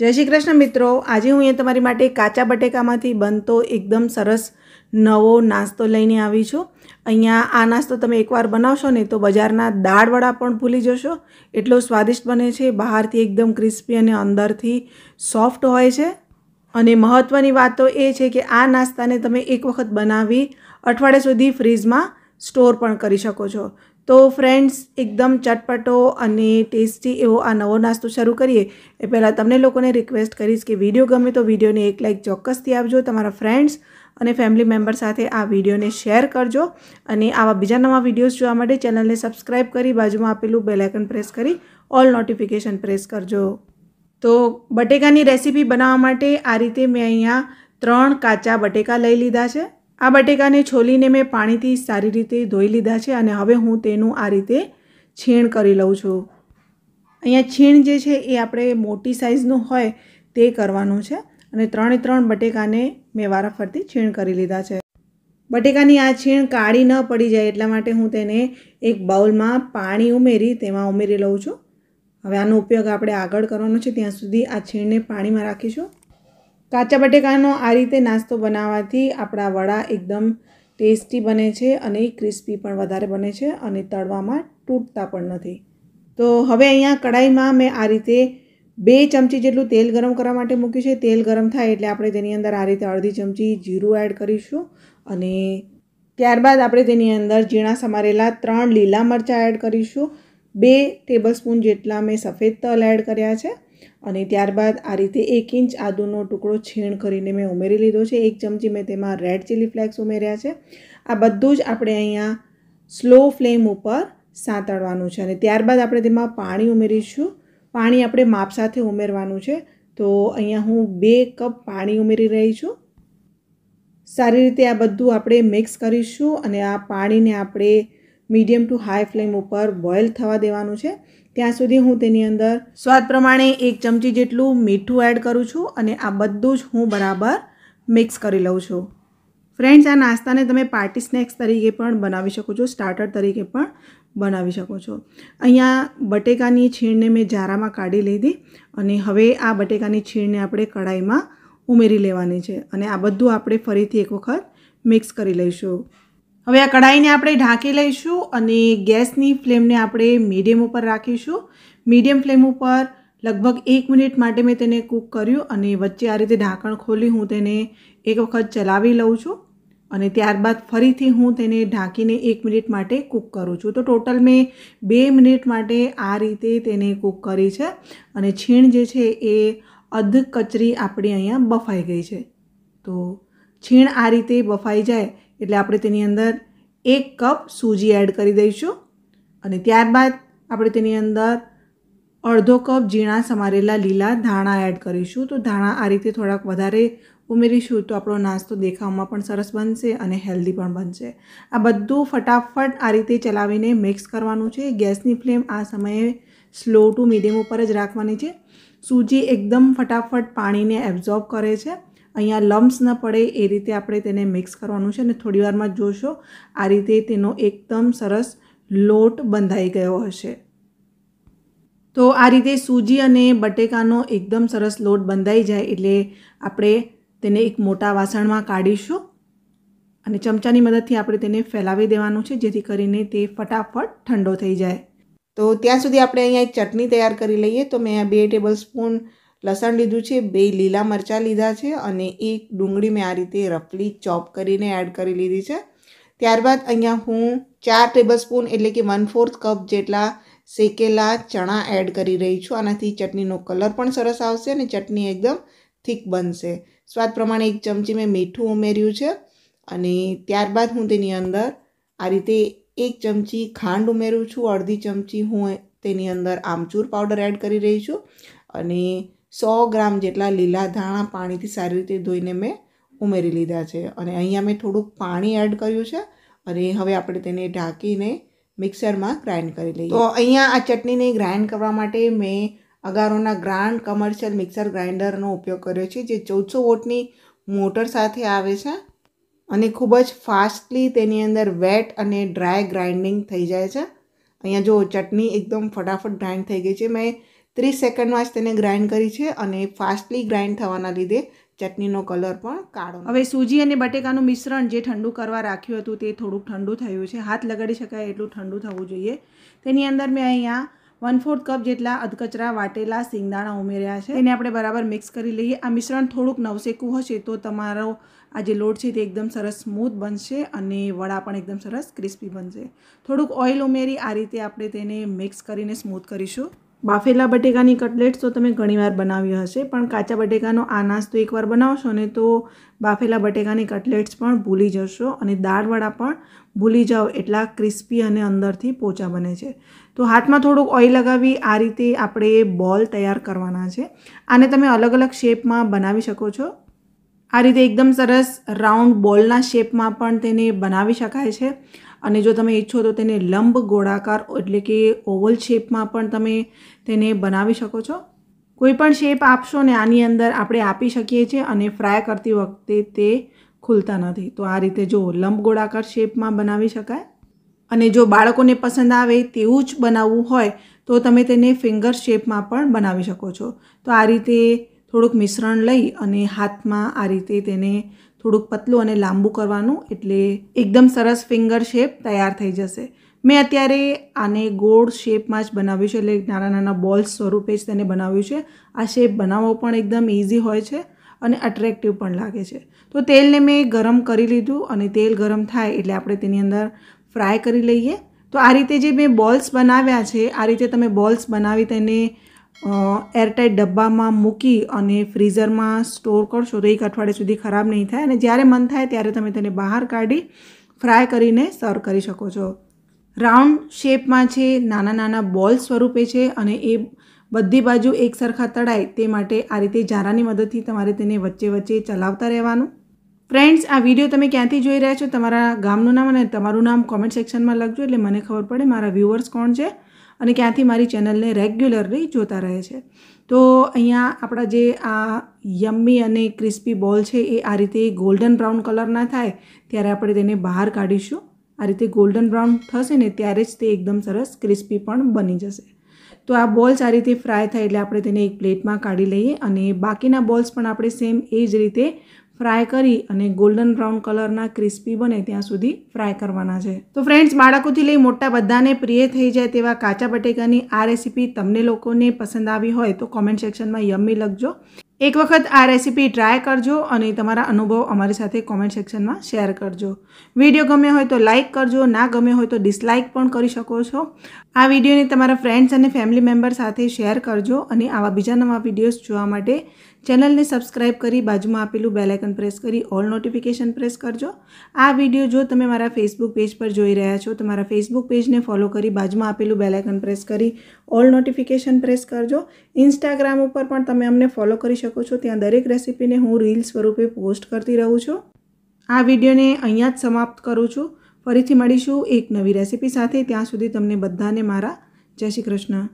જય શ્રી કૃષ્ણ મિત્રો. આજે હું અહીંયા તમારી માટે કાચા બટેકામાંથી બનતો એકદમ સરસ નવો નાસ્તો લઈને આવી છું. અહીંયા આ નાસ્તો તમે એકવાર બનાવશો ને તો બજારના દાળવડા પણ ભૂલી જશો. એટલો સ્વાદિષ્ટ બને છે, બહારથી એકદમ ક્રિસ્પી અને અંદરથી સોફ્ટ હોય છે. અને મહત્ત્વની વાત તો એ છે કે આ નાસ્તાને તમે એક વખત બનાવી અઠવાડિયા સુધી ફ્રીજમાં સ્ટોર પણ કરી શકો છો. તો ફ્રેન્ડ્સ એકદમ ચટપટો અને ટેસ્ટી એવો આ નવો નાસ્તો શરૂ કરીએ એ પહેલાં તમને લોકોને રિક્વેસ્ટ કરીશ કે વીડિયો ગમે તો વિડીયોને એક લાઇક ચોક્કસથી આપજો, તમારા ફ્રેન્ડ્સ અને ફેમિલી મેમ્બર સાથે આ વિડીયોને શેર કરજો અને આવા બીજા નવા વિડીયોઝ જોવા માટે ચેનલને સબસ્ક્રાઈબ કરી બાજુમાં આપેલું બેલાઇકન પ્રેસ કરી ઓલ નોટિફિકેશન પ્રેસ કરજો. તો બટેકાની રેસીપી બનાવવા માટે આ રીતે મેં અહીંયા ત્રણ કાચા બટેકા લઈ લીધા છે. આ બટેકાને છોલીને મેં પાણીથી સારી રીતે ધોઈ લીધા છે અને હવે હું તેનું આ રીતે છીણ કરી લઉં છું. અહીંયા છીણ જે છે એ આપણે મોટી સાઇઝનું હોય તે કરવાનું છે અને ત્રણે ત્રણ બટેકાને મેં વારાફરતી છીણ કરી લીધા છે. બટેકાની આ છીણ કાળી ન પડી જાય એટલા માટે હું તેને એક બાઉલમાં પાણી ઉમેરી તેમાં ઉમેરી લઉં છું. હવે આનો ઉપયોગ આપણે આગળ કરવાનો છે. ત્યાં સુધી આ છીણને પાણીમાં રાખીશું. કાચા બટેકાનો આ રીતે નાસ્તો બનાવવાથી આપણા વડા એકદમ ટેસ્ટી બને છે અને ક્રિસ્પી પણ વધારે બને છે અને તળવામાં તૂટતા પણ નથી. તો હવે અહીંયા કઢાઈમાં મેં આ રીતે બે ચમચી જેટલું તેલ ગરમ કરવા માટે મૂક્યું છે. તેલ ગરમ થાય એટલે આપણે તેની અંદર આ રીતે અડધી ચમચી જીરું એડ કરીશું અને ત્યારબાદ આપણે તેની અંદર ઝીણા સમારેલા ત્રણ લીલા મરચાં એડ કરીશું. બે ટેબલ સ્પૂન જેટલા મેં સફેદ તલ એડ કર્યા છે. અને ત્યારબાદ આ રીતે એક ઇંચ આદુનો ટુકડો છીણ કરીને મેં ઉમેરી લીધો છે. એક ચમચી મેં તેમાં રેડ ચીલી ફ્લેક્સ ઉમેર્યા છે. આ બધું જ આપણે અહીંયા સ્લો ફ્લેમ ઉપર સાંતળવાનું છે અને ત્યારબાદ આપણે તેમાં પાણી ઉમેરીશું. પાણી આપણે માપ સાથે ઉમેરવાનું છે. તો અહીંયા હું બે કપ પાણી ઉમેરી રહી છું. સારી રીતે આ બધું આપણે મિક્સ કરીશું અને આ પાણીને આપણે મીડિયમ ટુ હાઈ ફ્લેમ ઉપર બોઇલ થવા દેવાનું છે. ત્યાં સુધી હું તેની અંદર સ્વાદ પ્રમાણે એક ચમચી જેટલું મીઠું એડ કરું છું અને આ બધું જ હું બરાબર મિક્સ કરી લઉં છું. ફ્રેન્ડ્સ આ નાસ્તાને તમે પાર્ટી સ્નેક્સ તરીકે પણ બનાવી શકો છો સ્ટાર્ટર તરીકે પણ બનાવી શકો છો. અહીંયા બટેકાની છીણને મેં જારામાં કાઢી લીધી અને હવે આ બટેકાની છીણને આપણે કઢાઈમાં ઉમેરી લેવાની છે અને આ બધું આપણે ફરીથી એક વખત મિક્સ કરી લઈશું. હવે આ કઢાઈને આપણે ઢાંકી લઈશું અને ગેસની ફ્લેમને આપણે મીડિયમ ઉપર રાખીશું. મીડિયમ ફ્લેમ ઉપર લગભગ એક મિનિટ માટે મેં તેને કૂક કર્યું અને વચ્ચે આ રીતે ઢાંકણ ખોલી હું તેને એક વખત ચલાવી લઉં છું અને ત્યારબાદ ફરીથી હું તેને ઢાંકીને એક મિનિટ માટે કૂક કરું છું. તો ટોટલ મેં બે મિનિટ માટે આ રીતે તેને કૂક કરી છે અને છીણ જે છે એ અધ કચરી આપણી અહીંયા બફાઈ ગઈ છે. તો છીણ આ રીતે બફાઈ જાય એટલે આપણે તેની અંદર એક કપ સૂજી એડ કરી દઈશું. અને ત્યારબાદ આપણે તેની અંદર અડધો કપ ઝીણા સમારેલા લીલા ધાણા એડ કરીશું. તો ધાણા આ રીતે થોડાક વધારે ઉમેરીશું તો આપણો નાસ્તો દેખાવમાં પણ સરસ બનશે અને હેલ્ધી પણ બનશે. આ બધું ફટાફટ આ રીતે ચલાવીને મિક્સ કરવાનું છે. ગેસની ફ્લેમ આ સમયે સ્લો ટુ મીડિયમ ઉપર જ રાખવાની છે. સૂજી એકદમ ફટાફટ પાણીને એબ્ઝોર્બ કરે છે. અહીંયા લમ્સ ન પડે, એ રીતે આપણે તેને મિક્સ કરવાનું છે અને થોડી વારમાં જોશો, આ રીતે તેનો એકદમ સરસ લોટ બંધાઈ ગયો હશે. તો આ રીતે સૂજી અને બટેકાનો એકદમ સરસ લોટ બંધાઈ જાય એટલે આપણે તેને એક મોટા વાસણમાં કાઢીશું અને ચમચાની મદદથી આપણે તેને ફેલાવી દેવાનું છે, જેથી કરીને તે ફટાફટ ઠંડો થઈ જાય. તો ત્યાં સુધી આપણે અહીંયા એક ચટણી તૈયાર કરી લઈએ. તો મેં બે ટેબલ સ્પૂન લસણ લીધું છે, બે લીલા મરચાં લીધા છે અને એક ડુંગળી મેં આ રીતે રફલી ચોપ કરીને એડ કરી લીધી છે. ત્યારબાદ અહીંયા હું ચાર ટેબલ સ્પૂન એટલે કે વન ફોર્થ કપ જેટલા શેકેલા ચણા એડ કરી રહી છું. આનાથી ચટણીનો કલર પણ સરસ આવશે અને ચટણી એકદમ થીક બનશે. સ્વાદ પ્રમાણે એક ચમચી મેં મીઠું ઉમેર્યું છે અને ત્યારબાદ હું તેની અંદર આ રીતે એક ચમચી ખાંડ ઉમેરું છું. અડધી ચમચી હું તેની અંદર આમચૂર પાવડર એડ કરી રહી છું અને સો ગ્રામ જેટલા લીલા ધાણા પાણીથી સારી રીતે ધોઈને મેં ઉમેરી લીધા છે. અને અહીંયા મેં થોડુંક પાણી એડ કર્યું છે અને હવે આપણે તેને ઢાંકીને મિક્સરમાં ગ્રાઇન્ડ કરી લઈએ. તો અહીંયા આ ચટણીને ગ્રાઇન્ડ કરવા માટે મેં અગારોના ગ્રાન્ડ કમર્શિયલ મિક્સર ગ્રાઇન્ડરનો ઉપયોગ કર્યો છે, જે ચૌદસો વોટની મોટર સાથે આવે છે અને ખૂબ જ ફાસ્ટલી તેની અંદર વેટ અને ડ્રાય ગ્રાઇન્ડિંગ થઈ જાય છે. અહીંયા જો ચટણી એકદમ ફટાફટ ગ્રાઇન્ડ થઈ ગઈ છે, મેં ત્રીસ સેકન્ડમાં જ તેને ગ્રાઇન્ડ કરી છે અને ફાસ્ટલી ગ્રાઇન્ડ થવાના લીધે ચટણીનો કલર પણ કાળો હવે સૂજી અને બટેકાનું મિશ્રણ જે ઠંડુ કરવા રાખ્યું હતું તે થોડુંક ઠંડુ થયું છે. હાથ લગાડી શકાય એટલું ઠંડુ થવું જોઈએ. તેની અંદર મેં અહીંયા વન ફોર્થ કપ જેટલા અધકચરા વાટેલા સિંગદાણા ઉમેર્યા છે. એને આપણે બરાબર મિક્સ કરી લઈએ. આ મિશ્રણ થોડુંક નવસેકું હશે તો તમારો આ જે લોટ છે તે એકદમ સરસ સ્મૂથ બનશે અને વડા પણ એકદમ સરસ ક્રિસ્પી બનશે. થોડુંક ઓઇલ ઉમેરી આ રીતે આપણે તેને મિક્સ કરીને સ્મૂથ કરીશું. બાફેલા બટેકાની કટલેટ્સ તો તમે ઘણીવાર બનાવી હશે, પણ કાચા બટેકાનો આ નાસ્તો એકવાર બનાવશો ને તો બાફેલા બટેકાની કટલેટ્સ પણ ભૂલી જશો અને દાળવડા પણ ભૂલી જાઓ, એટલા ક્રિસ્પી અને અંદરથી પોચા બને છે. તો હાથમાં થોડુંક ઓઇલ લગાવી આ રીતે આપણે બોલ તૈયાર કરવાના છે. આને તમે અલગ અલગ શેપમાં બનાવી શકો છો. આ રીતે એકદમ સરસ રાઉન્ડ બોલના શેપમાં પણ તેને બનાવી શકાય છે. અને જો તમે ઈચ્છો તો તેને લંબ ગોળાકાર એટલે કે ઓવલ શેપમાં પણ તમે તેને બનાવી શકો છો. કોઈ પણ શેપ આપશો ને આની અંદર આપણે આપી શકીએ છીએ અને ફ્રાય કરતી વખતે તે ખુલતા નથી. તો આ રીતે જો લંબ ગોળાકાર શેપમાં બનાવી શકાય. અને જો બાળકોને પસંદ આવે તેવું જ બનાવવું હોય તો તમે તેને ફિંગર શેપમાં પણ બનાવી શકો છો. તો આ રીતે થોડુંક મિશ્રણ લઈ અને હાથમાં આ રીતે તેને થોડુંક પતલું અને લાંબુ કરવાનું એટલે એકદમ સરસ ફિંગર શેપ તૈયાર થઈ જશે. મેં અત્યારે આને ગોળ શેપમાં જ બનાવ્યું છે એટલે નાના નાના બોલ્સ સ્વરૂપે જ તેને બનાવ્યું છે. આ શેપ બનાવવો પણ એકદમ ઇઝી હોય છે અને અટ્રેક્ટિવ પણ લાગે છે. તો તેલને મેં ગરમ કરી લીધું અને તેલ ગરમ થાય એટલે આપણે તેની અંદર ફ્રાય કરી લઈએ. તો આ રીતે જે મેં બોલ્સ બનાવ્યા છે, આ રીતે તમે બોલ્સ બનાવી તેને એરટાઇટ ડબ્બામાં મૂકી અને ફ્રીઝરમાં સ્ટોર કરશો તો એક અઠવાડિયા સુધી ખરાબ નહીં થાય અને જ્યારે મન થાય ત્યારે તમે તેને બહાર કાઢી ફ્રાય કરીને સર્વ કરી શકો છો. રાઉન્ડ શેપમાં છે, નાના નાના બોલ સ્વરૂપે છે અને એ બધી બાજુ એક સરખા તળાય તે માટે આ રીતે જારાની મદદથી તમારે તેને વચ્ચે વચ્ચે ચલાવતા રહેવાનું. ફ્રેન્ડ્સ આ વીડિયો તમે ક્યાંથી જોઈ રહ્યા છો? તમારા ગામનું નામ અને તમારું નામ કોમેન્ટ સેક્શનમાં લખજો એટલે મને ખબર પડે મારા વ્યૂઅર્સ કોણ છે. અને ક્યાંથી મારી ચેનલને રેગ્યુલરલી જોતા રહે છે. તો અહીંયા આપણા જે આ યમ્મી અને ક્રિસ્પી બોલ છે, એ આ રીતે ગોલ્ડન બ્રાઉન કલરના થાય, ત્યારે આપણે તેને બહાર કાઢીશું. આ રીતે ગોલ્ડન બ્રાઉન થશે ને, ત્યારે જ તે એકદમ સરસ ક્રિસ્પી પણ બની જશે. તો આ બોલ્સ આ રીતે ફ્રાય થાય એટલે આપણે તેને એક પ્લેટમાં કાઢી લઈએ અને બાકીના બોલ્સ પણ આપણે સેમ એ જ રીતે ફ્રાય કરી અને ગોલ્ડન બ્રાઉન કલરના ક્રિસ્પી બને ત્યાં સુધી ફ્રાય કરવાના છે. તો ફ્રેન્ડ્સ, બાળકોથી લઈ મોટા બધાને પ્રિય થઈ જાય તેવા કાચા બટેકાની આ રેસીપી તમને લોકોને પસંદ આવી હોય તો કોમેન્ટ સેક્શનમાં યમ્મી લખજો. એક વખત આ રેસીપી ટ્રાય કરજો અને તમારા અનુભવ અમારી સાથે કોમેન્ટ સેક્શનમાં શેર કરજો. વીડિયો ગમ્યો હોય તો લાઇક કરજો, ના ગમ્યો હોય તો ડિસલાઇક પણ કરી શકો છો. આ વિડીયોને તમારા ફ્રેન્ડ્સ અને ફેમિલી મેમ્બર સાથે શેર કરજો અને આવા બીજા નવા વિડીયોઝ જોવા માટે ચેનલને સબસ્ક્રાઇબ કરી બાજુમાં આપેલું બેલાઇકન પ્રેસ કરી ઓલ નોટિફિકેશન પ્રેસ કરજો. આ વીડિયો જો તમે મારા ફેસબુક પેજ પર જોઈ રહ્યા છો તો મારા ફેસબુક પેજને ફોલો કરી બાજુમાં આપેલું બેલાઇકન પ્રેસ કરી ઓલ નોટિફિકેશન પ્રેસ કરજો. ઇન્સ્ટાગ્રામ ઉપર પણ તમે અમને ફોલો કરી શકો છો. ત્યાં દરેક રેસીપીને હું રીલ સ્વરૂપે પોસ્ટ કરતી રહું છું. આ વિડીયોને અહીંયા જ સમાપ્ત કરું છું. ફરીથી મળીશું એક નવી રેસીપી સાથે. ત્યાં સુધી તમને બધાને મારા જય શ્રી કૃષ્ણ.